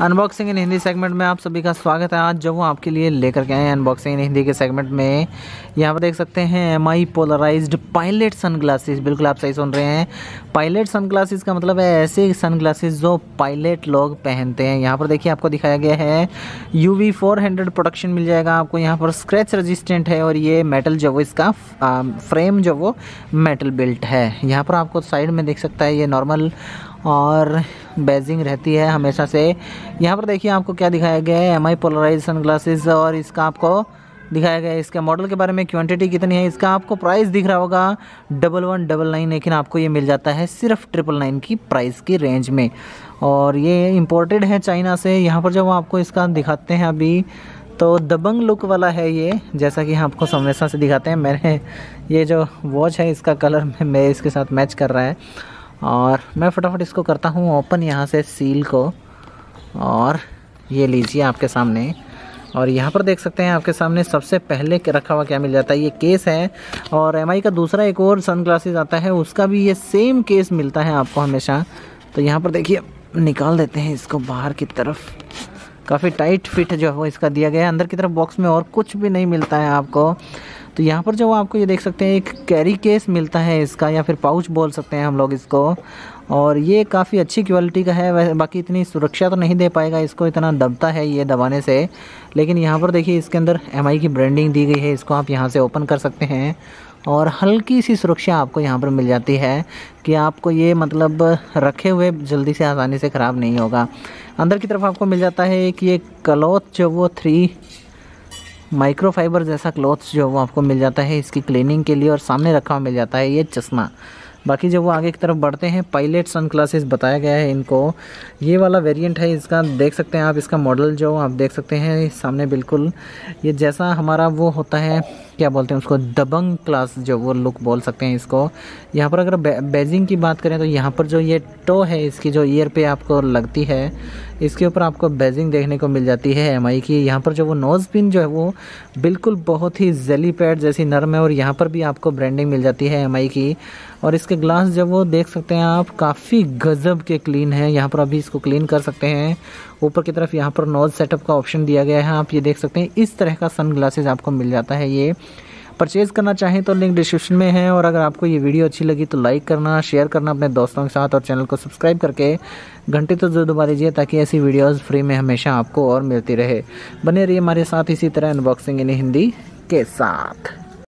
Unboxing इन Hindi segment में आप सभी का स्वागत है। आज जो वो आपके लिए लेकर के आए हैं अनबॉक्सिंग इन हिंदी के सेगमेंट में। यहाँ पर देख सकते हैं M I polarised pilot sun glasses बिल्कुल आप सही सुन रहे हैं। पायलट सन ग्लासेस का मतलब है ऐसे सन ग्लासेस जो पायलट लोग पहनते हैं। यहाँ पर देखिए आपको दिखाया गया है U V four hundred production मिल जाएगा आपको। यहाँ पर स्क्रैच रजिस्टेंट है और ये मेटल जो वो इसका फ्रेम जो वो मेटल बिल्ट है। यहाँ पर आपको साइड में देख सकता है ये नॉर्मल और बेजिंग रहती है हमेशा से। यहाँ पर देखिए आपको क्या दिखाया गया है M I polarise sun glasses और इसका आपको दिखाया गया है। इसके मॉडल के बारे में क्वांटिटी कितनी है, इसका आपको प्राइस दिख रहा होगा। डबल वन डबल नाइन लेकिन आपको ये मिल जाता है सिर्फ़ ट्रिपल नाइन की प्राइस की रेंज में। और ये इम्पोर्टेड है चाइना से। यहाँ पर जब आपको इसका दिखाते हैं अभी तो दबंग लुक वाला है ये, जैसा कि हम आपको हमेशा से दिखाते हैं। मैंने ये जो वॉच है, इसका कलर में मेरे इसके साथ मैच कर रहा है। और मैं फटाफट इसको करता हूँ ओपन यहाँ से सील को। और ये लीजिए आपके सामने। और यहाँ पर देख सकते हैं आपके सामने सबसे पहले रखा हुआ क्या मिल जाता है, ये केस है। और MI का दूसरा एक और सन आता है, उसका भी ये सेम केस मिलता है आपको हमेशा। तो यहाँ पर देखिए, निकाल देते हैं इसको बाहर की तरफ़। काफ़ी टाइट फिट जो है वो इसका दिया गया है। अंदर की तरफ़ बॉक्स में और कुछ भी नहीं मिलता है आपको। तो यहाँ पर जो आपको ये देख सकते हैं, एक कैरी केस मिलता है इसका, या फिर पाउच बोल सकते हैं हम लोग इसको। और ये काफ़ी अच्छी क्वालिटी का है वैसे बाकी इतनी सुरक्षा तो नहीं दे पाएगा, इसको इतना दबता है ये दबाने से। लेकिन यहाँ पर देखिए, इसके अंदर एमआई की ब्रांडिंग दी गई है, इसको आप यहाँ से ओपन कर सकते हैं। और हल्की सी सुरक्षा आपको यहाँ पर मिल जाती है कि आपको ये मतलब रखे हुए जल्दी से आसानी से ख़राब नहीं होगा। अंदर की तरफ़ आपको मिल जाता है कि ये क्लॉथ जो वो थ्री माइक्रोफाइबर जैसा क्लॉथ्स जो वो आपको मिल जाता है, इसकी क्लीनिंग के लिए और सामने रखा हुआ मिल जाता है ये चश्मा। बाकी जब वो आगे की तरफ़ बढ़ते हैं, पायलट सन क्लासेस बताया गया है इनको। ये वाला वेरिएंट है, इसका देख सकते हैं आप, इसका मॉडल जो आप देख सकते हैं सामने बिल्कुल। ये जैसा हमारा वो होता है, क्या बोलते हैं उसको, दबंग क्लास जो वो लुक बोल सकते हैं इसको। यहाँ पर अगर बेजिंग की बात करें तो यहाँ पर जो ये टो है, इसकी जो ईयर पे आपको लगती है इसके ऊपर आपको बेजिंग देखने को मिल जाती है एमआई की। यहाँ पर जो वो नोज़ पिन जो है वो बिल्कुल बहुत ही जेली पैड जैसी नरम है और यहाँ पर भी आपको ब्रांडिंग मिल जाती है एमआई की। और इसके ग्लास जब वो देख सकते हैं आप, काफ़ी गज़ब के क्लीन है। यहाँ पर अभी इसको क्लीन कर सकते हैं। ऊपर की तरफ़ यहाँ पर नोज़ सेटअप का ऑप्शन दिया गया है। आप ये देख सकते हैं, इस तरह का सन आपको मिल जाता है ये। परचेज़ करना चाहें तो लिंक डिस्क्रिप्शन में है और अगर आपको ये वीडियो अच्छी लगी तो लाइक करना शेयर करना अपने दोस्तों के साथ और चैनल को सब्सक्राइब करके घंटे तो ज़रूर दबा लीजिए ताकि ऐसी वीडियोस फ्री में हमेशा आपको और मिलती रहे। बने रहिए हमारे साथ इसी तरह अनबॉक्सिंग इन हिंदी के साथ।